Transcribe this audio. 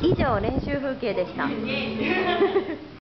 以上練習風景でした。